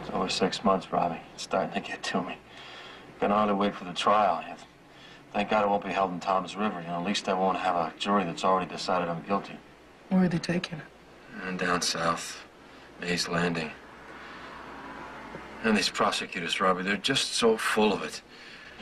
It's over six months, Robbie. It's starting to get to me. Can hardly wait for the trial. Thank God it won't be held in Toms River. You know, at least I won't have a jury that's already decided I'm guilty. Where are they taking it? And down south, Mays Landing. And these prosecutors, Robbie, they're just so full of it.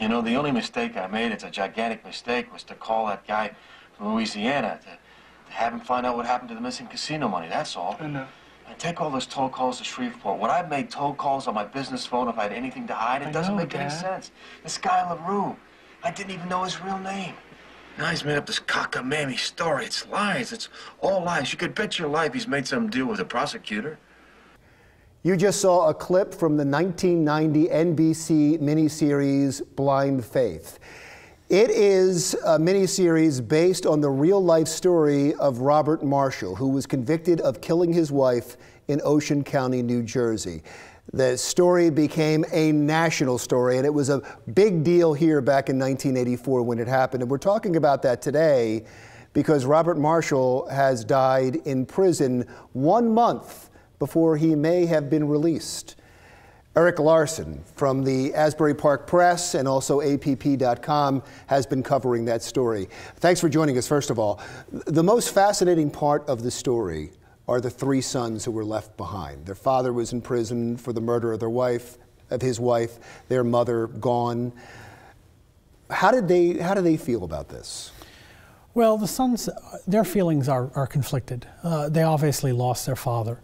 You know, the only mistake I made, it's a gigantic mistake, was to call that guy from Louisiana to, to have him find out what happened to the missing casino money, that's all. I know. And take all those toll calls to Shreveport. Would I have made toll calls on my business phone if I had anything to hide? It I doesn't know, make any sense. This guy LaRue, I didn't even know his real name. Now he's made up this cockamamie story. It's lies. It's all lies. You could bet your life he's made some deal with the prosecutor. You just saw a clip from the 1990 NBC miniseries Blind Faith. It is a miniseries based on the real life story of Robert Marshall, who was convicted of killing his wife in Ocean County, New Jersey. The story became a national story, and it was a big deal here back in 1984 when it happened. And we're talking about that today because Robert Marshall has died in prison one month before he may have been released. Erik Larsen from the Asbury Park Press and also APP.com has been covering that story. Thanks for joining us, first of all. The most fascinating part of the story are the three sons who were left behind. Their father was in prison for the murder of their wife, of his wife, their mother gone. How did they, how do they feel about this? Well, the sons, their feelings are, are conflicted. Uh, they obviously lost their father.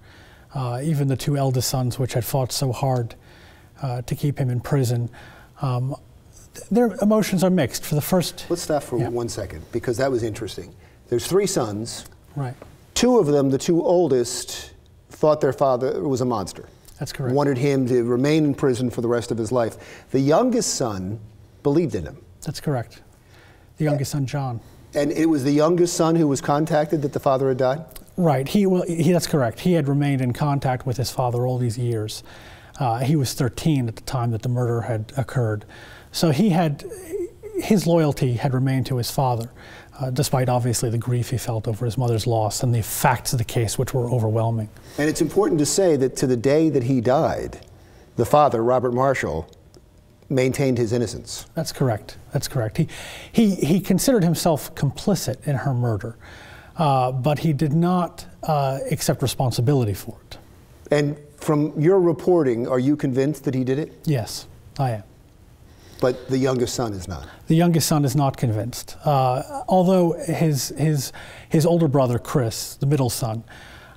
Uh, even the two eldest sons, which had fought so hard uh, to keep him in prison, um, their emotions are mixed. For the first, Let's stop for Yeah. one second because that was interesting. There's three sons. right, Two of them, the two oldest, thought their father was a monster. that's correct. Wanted him to remain in prison for the rest of his life. The youngest son believed in him. That's correct. The youngest son, John. And it was the youngest son who was contacted that the father had died? Right. He, well, he, that's correct. He had remained in contact with his father all these years. Uh, he was 13 at the time that the murder had occurred. So he had, his loyalty had remained to his father, uh, despite obviously the grief he felt over his mother's loss and the facts of the case, which were overwhelming. And it's important to say that to the day that he died, the father, Robert Marshall, maintained his innocence. That's correct. That's correct. He, he, he considered himself complicit in her murder, uh, but he did not uh, accept responsibility for it. And from your reporting, are you convinced that he did it? Yes, I am. But the youngest son is not. The youngest son is not convinced, uh, although his, his, his older brother, Chris, the middle son,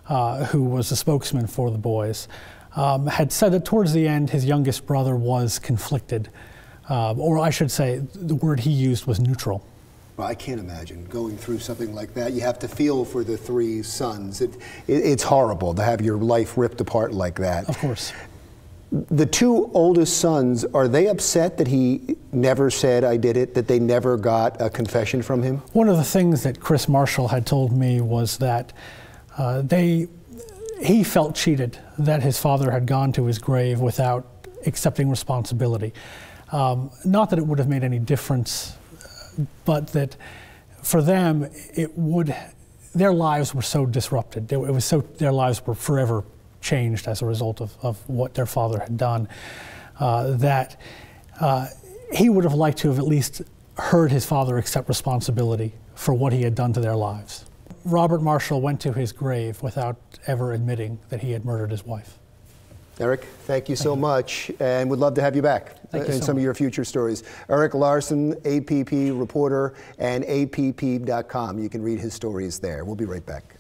uh, who was a spokesman for the boys, um, had said that towards the end his youngest brother was conflicted, uh, or I should say, the word he used was neutral. Well, I can't imagine going through something like that. You have to feel for the three sons. It, it, it's horrible to have your life ripped apart like that. Of course. The two oldest sons, are they upset that he never said, I did it, that they never got a confession from him? One of the things that Chris Marshall had told me was that uh, they, he felt cheated that his father had gone to his grave without accepting responsibility. Um, not that it would have made any difference, but that for them it would. Their lives were so disrupted. It was so their lives were forever changed as a result of, of what their father had done. Uh, that uh, he would have liked to have at least heard his father accept responsibility for what he had done to their lives. Robert Marshall went to his grave without ever admitting that he had murdered his wife. Erik, thank you so much, and would love to have you back Thank you in so some of your future stories. Erik Larsen, APP reporter, and APP.com. You can read his stories there. We'll be right back.